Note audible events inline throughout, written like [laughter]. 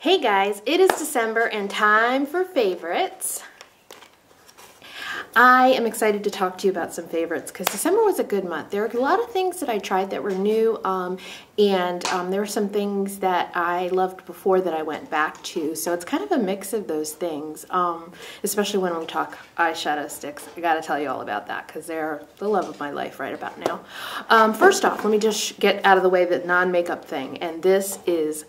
Hey guys, it is December and time for favorites. I am excited to talk to you about some favorites because December was a good month. There were a lot of things that I tried that were new um, and um, there were some things that I loved before that I went back to. So it's kind of a mix of those things, um, especially when we talk eyeshadow sticks. I gotta tell you all about that because they're the love of my life right about now. Um, first off, let me just get out of the way the non-makeup thing and this is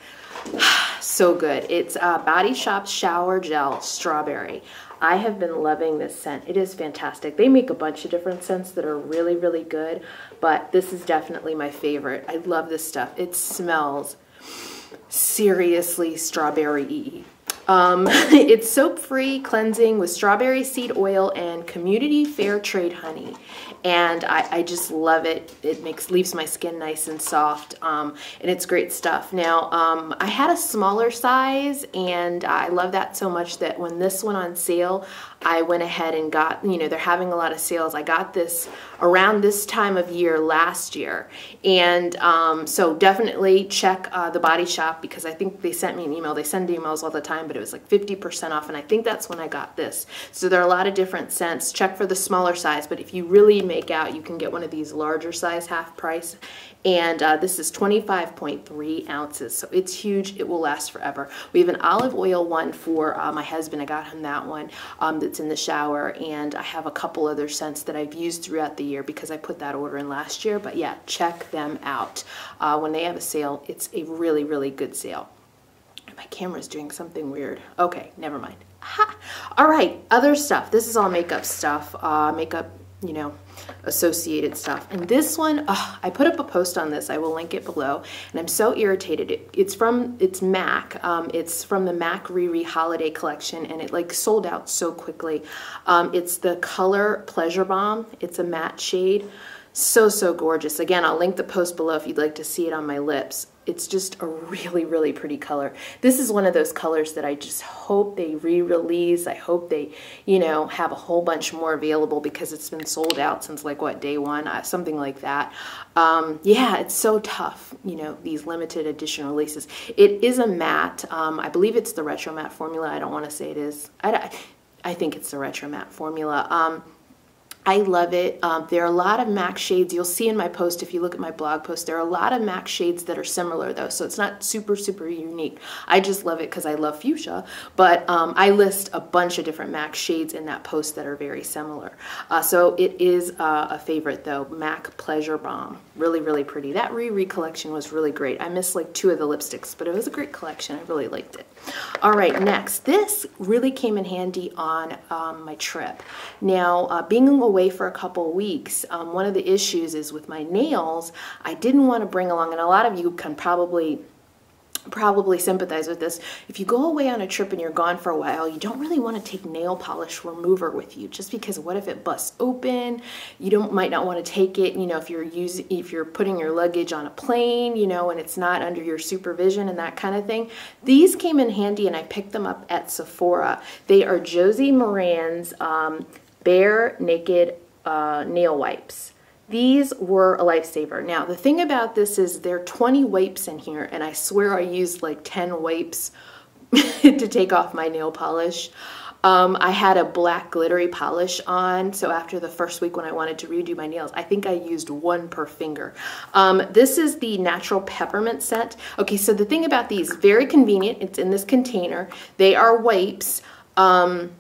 [sighs] so good. It's uh, Body Shop Shower Gel Strawberry. I have been loving this scent. It is fantastic. They make a bunch of different scents that are really, really good, but this is definitely my favorite. I love this stuff. It smells seriously strawberry-y. Um, [laughs] it's soap-free cleansing with strawberry seed oil and community fair trade honey. And I, I just love it. It makes leaves my skin nice and soft. Um, and it's great stuff. Now, um, I had a smaller size and I love that so much that when this went on sale, I went ahead and got, you know, they're having a lot of sales. I got this around this time of year last year. And um, so definitely check uh, the body shop because I think they sent me an email. They send emails all the time, but it was like 50% off. And I think that's when I got this. So there are a lot of different scents. Check for the smaller size, but if you really make out, you can get one of these larger size half price. And uh, this is 25.3 ounces. So it's huge. It will last forever. We have an olive oil one for uh, my husband. I got him that one. Um, that's in the shower and I have a couple other scents that I've used throughout the year because I put that order in last year. But yeah check them out. Uh, when they have a sale it's a really really good sale. My camera's doing something weird. Okay never mind. Ha. [laughs] all right other stuff. This is all makeup stuff. Uh, makeup you know associated stuff. And this one, oh, I put up a post on this. I will link it below. And I'm so irritated. It, it's from, it's MAC. Um, it's from the MAC Riri Holiday Collection. And it like sold out so quickly. Um, it's the Color Pleasure Bomb. It's a matte shade. So, so gorgeous. Again, I'll link the post below if you'd like to see it on my lips it's just a really, really pretty color. This is one of those colors that I just hope they re-release. I hope they, you know, have a whole bunch more available because it's been sold out since like what, day one, uh, something like that. Um, yeah, it's so tough, you know, these limited edition releases. It is a matte. Um, I believe it's the Retro Matte formula. I don't want to say it is. I, I think it's the Retro Matte formula. Um, I love it. Um, there are a lot of MAC shades. You'll see in my post, if you look at my blog post, there are a lot of MAC shades that are similar though, so it's not super, super unique. I just love it because I love fuchsia, but um, I list a bunch of different MAC shades in that post that are very similar. Uh, so it is uh, a favorite though, MAC Pleasure Bomb. Really, really pretty. That Riri collection was really great. I missed like two of the lipsticks, but it was a great collection. I really liked it. All right, next. This really came in handy on um, my trip. Now, uh, being away for a couple weeks, um, one of the issues is with my nails, I didn't want to bring along, and a lot of you can probably probably sympathize with this. If you go away on a trip and you're gone for a while, you don't really want to take nail polish remover with you just because what if it busts open? You don't might not want to take it, you know, if you're using if you're putting your luggage on a plane, you know, and it's not under your supervision and that kind of thing. These came in handy and I picked them up at Sephora. They are Josie Maran's um, Bear Naked uh, Nail Wipes. These were a lifesaver. Now, the thing about this is there are 20 wipes in here, and I swear I used like 10 wipes [laughs] to take off my nail polish. Um, I had a black glittery polish on, so after the first week when I wanted to redo my nails, I think I used one per finger. Um, this is the natural peppermint scent. Okay, so the thing about these, very convenient, it's in this container. They are wipes. Um,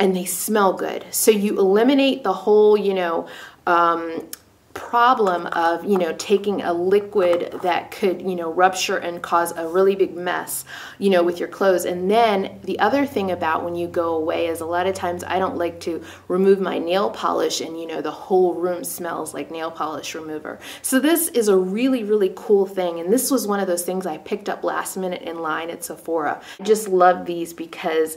and they smell good. So you eliminate the whole, you know, um, problem of you know taking a liquid that could you know rupture and cause a really big mess you know with your clothes. And then the other thing about when you go away is a lot of times I don't like to remove my nail polish and you know the whole room smells like nail polish remover. So this is a really really cool thing. And this was one of those things I picked up last minute in line at Sephora. I just love these because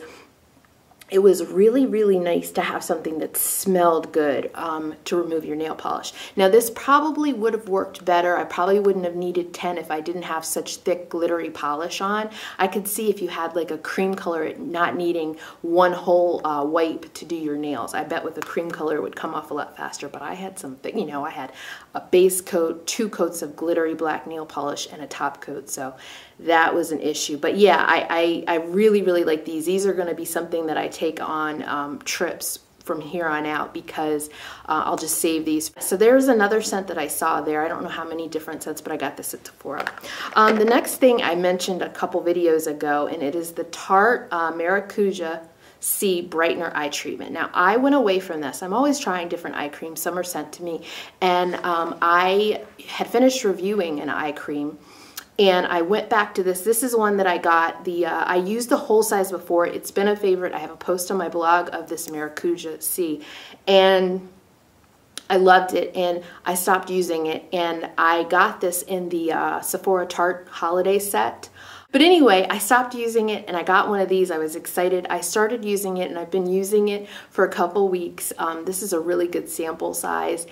it was really, really nice to have something that smelled good um, to remove your nail polish. Now this probably would have worked better. I probably wouldn't have needed 10 if I didn't have such thick glittery polish on. I could see if you had like a cream color not needing one whole uh, wipe to do your nails. I bet with a cream color it would come off a lot faster, but I had something, you know, I had a base coat, two coats of glittery black nail polish and a top coat. So that was an issue. But yeah, I, I, I really, really like these. These are going to be something that I take on um, trips from here on out because uh, I'll just save these. So there's another scent that I saw there. I don't know how many different scents, but I got this at Sephora. Um, the next thing I mentioned a couple videos ago, and it is the Tarte uh, Maracuja C Brightener Eye Treatment. Now, I went away from this. I'm always trying different eye creams. Some are sent to me. And um, I had finished reviewing an eye cream and I went back to this. This is one that I got. The uh, I used the whole size before. It's been a favorite. I have a post on my blog of this Maracuja C, and I loved it. And I stopped using it. And I got this in the uh, Sephora Tarte holiday set. But anyway, I stopped using it and I got one of these. I was excited. I started using it and I've been using it for a couple weeks. Um, this is a really good sample size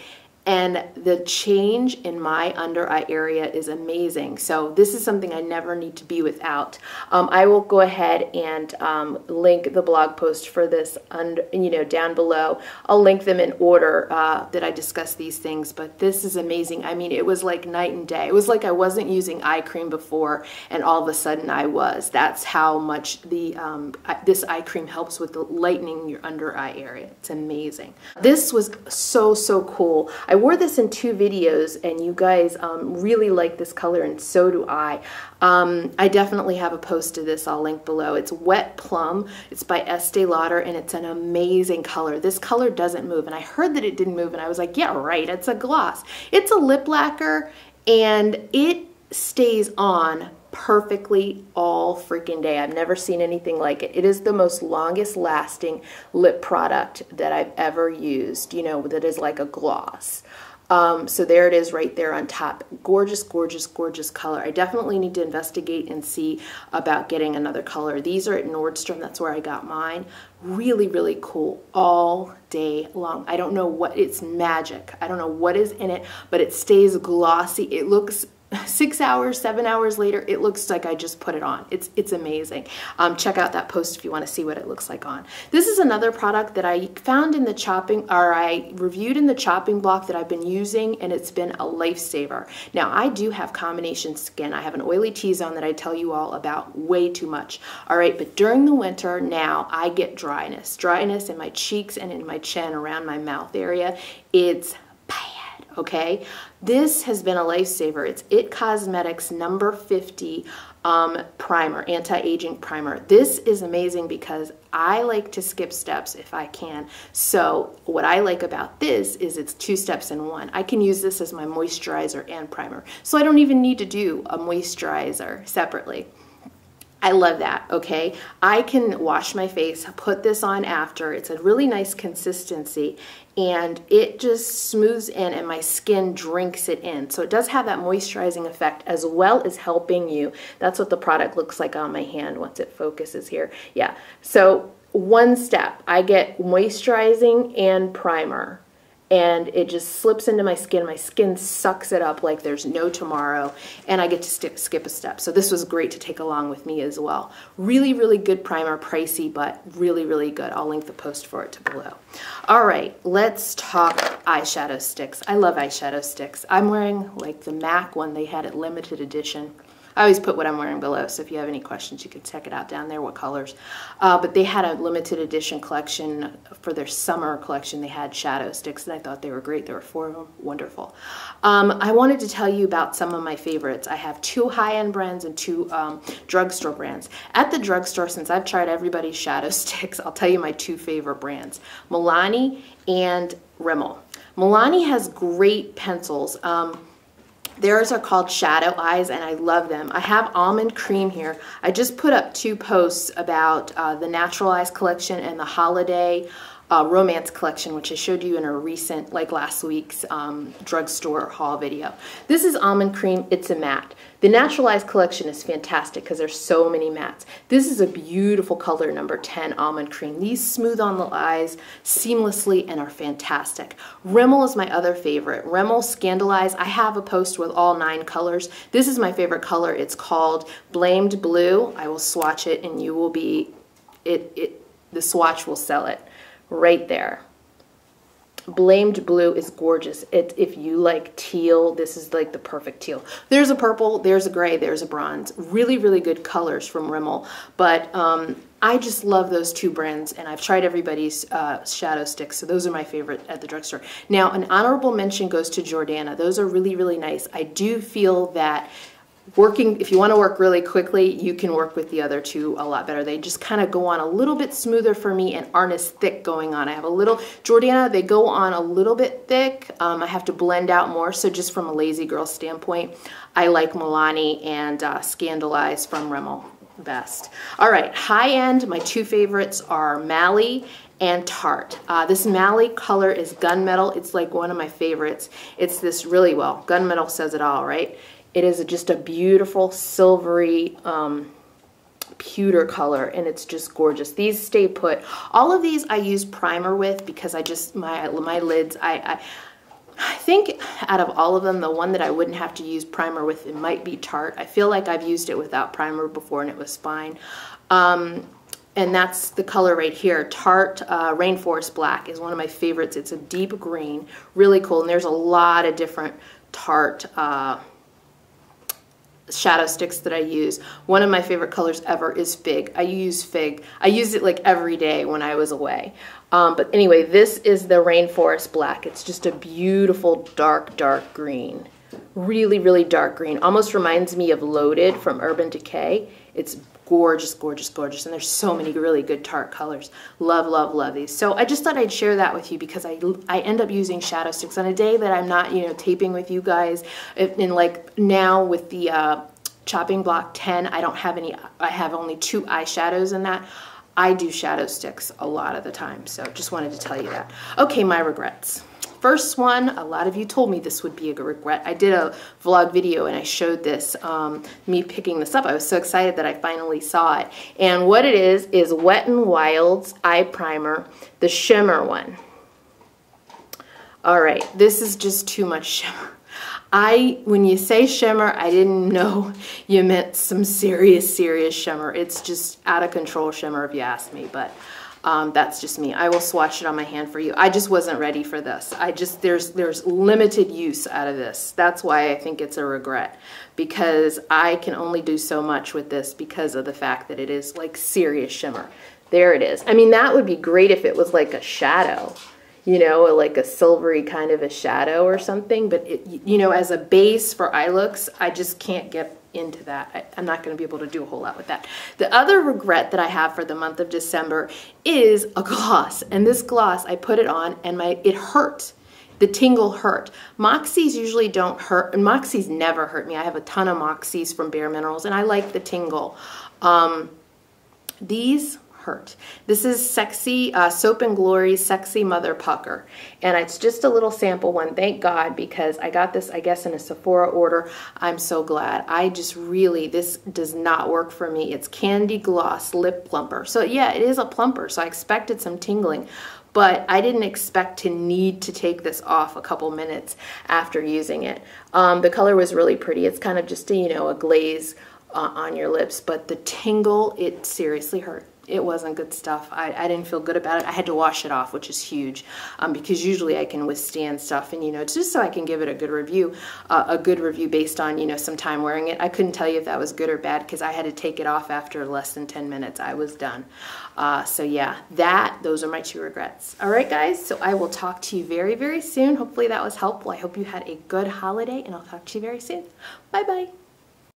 and the change in my under eye area is amazing. So this is something I never need to be without. Um, I will go ahead and um, link the blog post for this under, you know, down below. I'll link them in order uh, that I discuss these things, but this is amazing. I mean, it was like night and day. It was like I wasn't using eye cream before and all of a sudden I was. That's how much the um, this eye cream helps with the lightening your under eye area. It's amazing. This was so, so cool. I I wore this in two videos and you guys um, really like this color and so do I. Um, I definitely have a post to this I'll link below. It's Wet Plum. It's by Estee Lauder and it's an amazing color. This color doesn't move and I heard that it didn't move and I was like, yeah, right, it's a gloss. It's a lip lacquer and it stays on perfectly all freaking day. I've never seen anything like it. It is the most longest lasting lip product that I've ever used, you know, that is like a gloss. Um, so there it is right there on top. Gorgeous, gorgeous, gorgeous color. I definitely need to investigate and see about getting another color. These are at Nordstrom. That's where I got mine. Really, really cool all day long. I don't know what, it's magic. I don't know what is in it, but it stays glossy. It looks six hours, seven hours later, it looks like I just put it on. It's, it's amazing. Um, check out that post if you want to see what it looks like on. This is another product that I found in the chopping, or I reviewed in the chopping block that I've been using, and it's been a lifesaver. Now, I do have combination skin. I have an oily T-zone that I tell you all about way too much. All right, but during the winter now, I get dryness. Dryness in my cheeks and in my chin around my mouth area. It's okay? This has been a lifesaver. It's IT Cosmetics number 50 um, primer, anti-aging primer. This is amazing because I like to skip steps if I can. So what I like about this is it's two steps in one. I can use this as my moisturizer and primer. So I don't even need to do a moisturizer separately. I love that, okay? I can wash my face, put this on after. It's a really nice consistency and it just smooths in and my skin drinks it in. So it does have that moisturizing effect as well as helping you. That's what the product looks like on my hand once it focuses here. Yeah, so one step, I get moisturizing and primer and it just slips into my skin. My skin sucks it up like there's no tomorrow, and I get to skip a step. So this was great to take along with me as well. Really, really good primer, pricey, but really, really good. I'll link the post for it to below. All right, let's talk eyeshadow sticks. I love eyeshadow sticks. I'm wearing like the MAC one they had at limited edition. I always put what I'm wearing below, so if you have any questions, you can check it out down there, what colors. Uh, but they had a limited edition collection for their summer collection. They had shadow sticks, and I thought they were great. There were four of them, wonderful. Um, I wanted to tell you about some of my favorites. I have two high-end brands and two um, drugstore brands. At the drugstore, since I've tried everybody's [laughs] shadow sticks, I'll tell you my two favorite brands, Milani and Rimmel. Milani has great pencils. Um, Theirs are called Shadow Eyez, and I love them. I have almond cream here. I just put up two posts about uh, the Natural Eyes collection and the Holiday uh, romance collection, which I showed you in a recent, like last week's um, drugstore haul video. This is almond cream. It's a matte. The naturalized collection is fantastic because there's so many mattes. This is a beautiful color, number 10 almond cream. These smooth on the eyes seamlessly and are fantastic. Rimmel is my other favorite. Rimmel Scandaleyes. I have a post with all nine colors. This is my favorite color. It's called Blamed Blue. I will swatch it and you will be, it, it the swatch will sell it right there. Blamed Blue is gorgeous. It, if you like teal, this is like the perfect teal. There's a purple, there's a gray, there's a bronze. Really, really good colors from Rimmel. But um, I just love those two brands, and I've tried everybody's uh, shadow sticks, so those are my favorite at the drugstore. Now, an honorable mention goes to Jordana. Those are really, really nice. I do feel that working, if you want to work really quickly, you can work with the other two a lot better. They just kind of go on a little bit smoother for me and aren't as thick going on. I have a little, Jordana, they go on a little bit thick. Um, I have to blend out more, so just from a lazy girl standpoint, I like Milani and uh, Scandaleyes from Rimmel best. All right, high end, my two favorites are Mally and Tarte. Uh, this Mally color is gunmetal. It's like one of my favorites. It's this really, well, gunmetal says it all, right? It is just a beautiful silvery um, pewter color and it's just gorgeous. These stay put. All of these I use primer with because I just, my, my lids, I, I I think out of all of them, the one that I wouldn't have to use primer with, it might be Tarte. I feel like I've used it without primer before and it was fine. Um, and that's the color right here. Tarte uh, Rainforest Black is one of my favorites. It's a deep green, really cool. And there's a lot of different Tarte uh, shadow sticks that I use. One of my favorite colors ever is Fig. I use Fig. I use it like every day when I was away. Um, but anyway, this is the Rainforest Black. It's just a beautiful dark, dark green. Really, really dark green. Almost reminds me of Loaded from Urban Decay. It's gorgeous, gorgeous, gorgeous. And there's so many really good Tarte colors. Love, love, love these. So I just thought I'd share that with you because I, I end up using shadow sticks on a day that I'm not, you know, taping with you guys. And like now with the uh, chopping block 10, I don't have any, I have only two eyeshadows in that. I do shadow sticks a lot of the time. So just wanted to tell you that. Okay, my regrets first one, a lot of you told me this would be a regret. I did a vlog video and I showed this, um, me picking this up. I was so excited that I finally saw it. And what it is, is Wet n Wild's Eye Primer, the shimmer one. All right, this is just too much shimmer. I, when you say shimmer, I didn't know you meant some serious, serious shimmer. It's just out of control shimmer if you ask me, but um, that's just me. I will swatch it on my hand for you. I just wasn't ready for this. I just, there's, there's limited use out of this. That's why I think it's a regret because I can only do so much with this because of the fact that it is like serious shimmer. There it is. I mean, that would be great if it was like a shadow, you know, like a silvery kind of a shadow or something. But, it, you know, as a base for eye looks, I just can't get into that. I, am not going to be able to do a whole lot with that. The other regret that I have for the month of December is a gloss. And this gloss, I put it on and my it hurt. The tingle hurt. Moxies usually don't hurt, and Moxies never hurt me. I have a ton of Moxies from Bare Minerals, and I like the tingle. Um, these hurt. This is Sexy, uh, Soap and Glory Sexy Mother Pucker. And it's just a little sample one, thank God, because I got this, I guess, in a Sephora order. I'm so glad. I just really, this does not work for me. It's Candy Gloss Lip Plumper. So yeah, it is a plumper, so I expected some tingling but I didn't expect to need to take this off a couple minutes after using it. Um, the color was really pretty. It's kind of just a, you know, a glaze uh, on your lips, but the tingle, it seriously hurt it wasn't good stuff. I, I didn't feel good about it. I had to wash it off, which is huge um, because usually I can withstand stuff and, you know, just so I can give it a good review, uh, a good review based on, you know, some time wearing it. I couldn't tell you if that was good or bad because I had to take it off after less than 10 minutes. I was done. Uh, so yeah, that, those are my two regrets. All right, guys, so I will talk to you very, very soon. Hopefully that was helpful. I hope you had a good holiday and I'll talk to you very soon. Bye-bye.